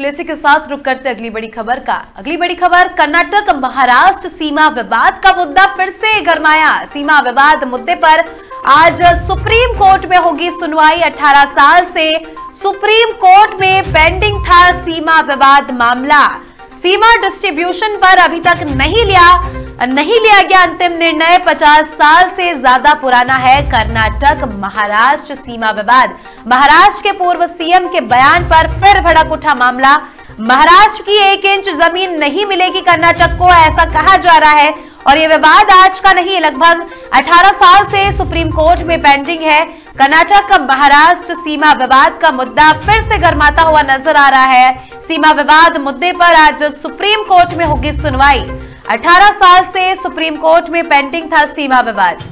इसी के साथ रुक करते अगली बड़ी खबर का। अगली बड़ी खबर, कर्नाटक महाराष्ट्र सीमा विवाद का मुद्दा फिर से गरमाया। सीमा विवाद मुद्दे पर आज सुप्रीम कोर्ट में होगी सुनवाई। 18 साल से सुप्रीम कोर्ट में पेंडिंग था सीमा विवाद मामला। सीमा डिस्ट्रीब्यूशन पर अभी तक नहीं लिया नहीं लिया गया अंतिम निर्णय 50 साल से ज़्यादा पुराना है कर्नाटक महाराष्ट्र सीमा विवाद। महाराष्ट्र के पूर्व सीएम के बयान पर फिर भड़क उठा मामला। महाराष्ट्र की एक इंच ज़मीन नहीं मिलेगी कर्नाटक को, ऐसा कहा जा रहा है। और ये विवाद आज का नहीं, लगभग 18 साल से सुप्रीम कोर्ट में पेंडिंग है। कर्नाटक का महाराष्ट्र सीमा विवाद का मुद्दा फिर से गर्माता हुआ नज़र आ रहा है। सीमा विवाद मुद्दे पर आज सुप्रीम कोर्ट में होगी सुनवाई। 18 साल से सुप्रीम कोर्ट में पेंडिंग था सीमा विवाद।